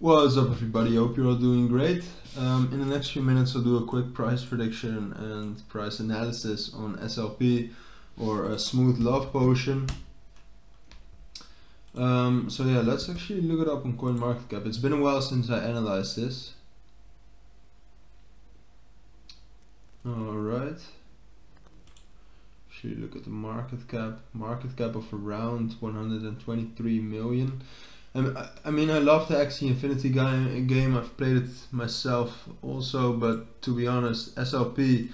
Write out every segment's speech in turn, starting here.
What's up everybody, hope you're all doing great. Um, in the next few minutes I'll do a quick price prediction and price analysis on SLP or a smooth love potion. Um, so yeah, let's actually look it up on CoinMarketCap. It's been a while since I analyzed this. Alright. Should look at the market cap. Market cap of around 123 million. I mean, I love the Axie Infinity game. I've played it myself also, but to be honest, SLP,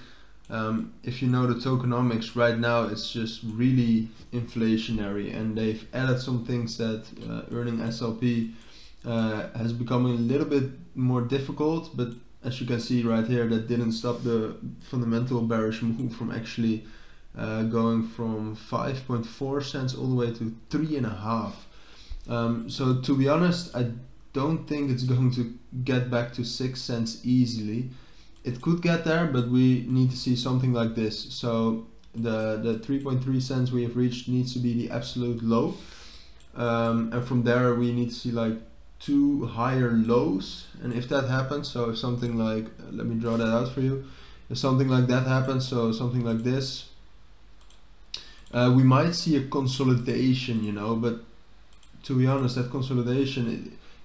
um, if you know the tokenomics right now, it's just really inflationary, and they've added some things that uh, earning SLP uh, has become a little bit more difficult. But as you can see right here, that didn't stop the fundamental bearish move from actually uh, going from 5.4 cents all the way to three and a half. Um, so to be honest, I don't think it's going to get back to 6 cents easily. It could get there, but we need to see something like this. So the, the 3.3 cents we have reached needs to be the absolute low. Um, and from there we need to see like two higher lows. And if that happens, so if something like, let me draw that out for you. If something like that happens, so something like this, uh, we might see a consolidation, you know, but to be honest, that consolidation,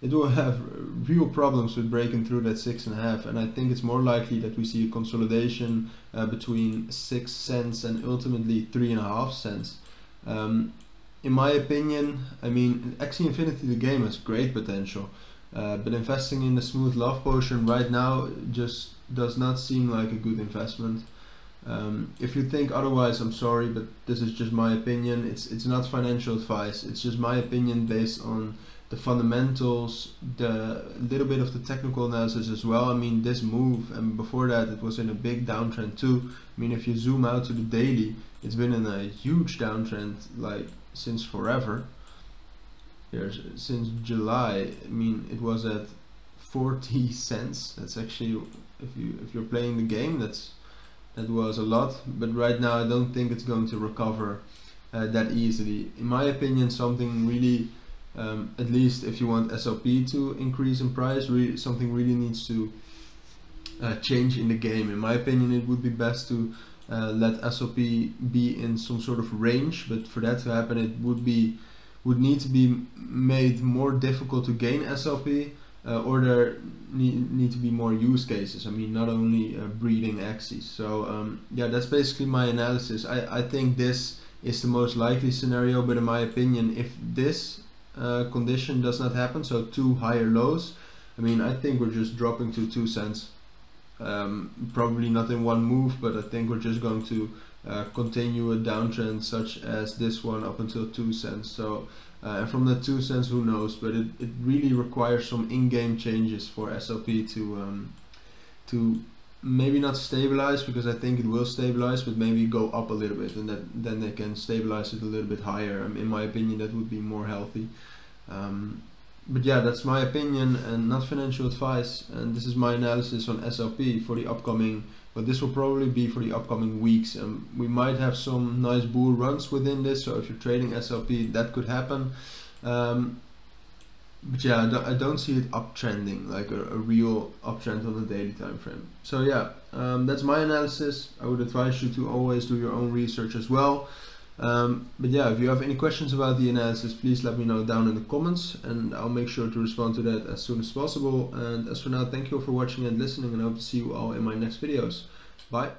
it, it will have real problems with breaking through that six and a half. And I think it's more likely that we see a consolidation uh, between six cents and ultimately three and a half cents. Um, in my opinion, I mean, Axie Infinity, the game has great potential. Uh, but investing in the Smooth Love Potion right now just does not seem like a good investment. Um, if you think otherwise, I'm sorry, but this is just my opinion. It's it's not financial advice. It's just my opinion based on the fundamentals, the little bit of the technical analysis as well. I mean, this move, and before that, it was in a big downtrend too. I mean, if you zoom out to the daily, it's been in a huge downtrend like since forever. Here's since July. I mean, it was at 40 cents. That's actually if you if you're playing the game, that's that was a lot but right now I don't think it's going to recover uh, that easily. In my opinion something really um, at least if you want SLP to increase in price really, something really needs to uh, change in the game. In my opinion it would be best to uh, let SLP be in some sort of range but for that to happen it would be would need to be made more difficult to gain SLP uh, or there need, need to be more use cases. I mean, not only uh, breeding Axies. So um, yeah, that's basically my analysis. I, I think this is the most likely scenario, but in my opinion, if this uh, condition does not happen, so two higher lows, I mean, I think we're just dropping to two cents. Um, probably not in one move, but I think we're just going to uh, continue a downtrend such as this one up until two cents. So uh, and from the two cents, who knows? But it, it really requires some in-game changes for SLP to um, to maybe not stabilize because I think it will stabilize, but maybe go up a little bit, and that then they can stabilize it a little bit higher. Um, in my opinion, that would be more healthy. Um, but yeah, that's my opinion and not financial advice. And this is my analysis on SLP for the upcoming but this will probably be for the upcoming weeks. And we might have some nice bull runs within this so if you're trading SLP that could happen. Um, but yeah I don't, I don't, see it uptrending like a, a, real uptrend on the daily time frame. So yeah um, that's my analysis. I would advise you to always do your own research as well um, but yeah, if you have any questions about the analysis, please let me know down in the comments and I'll make sure to respond to that as soon as possible. And as for now, thank you all for watching and listening and I hope to see you all in my next videos. Bye.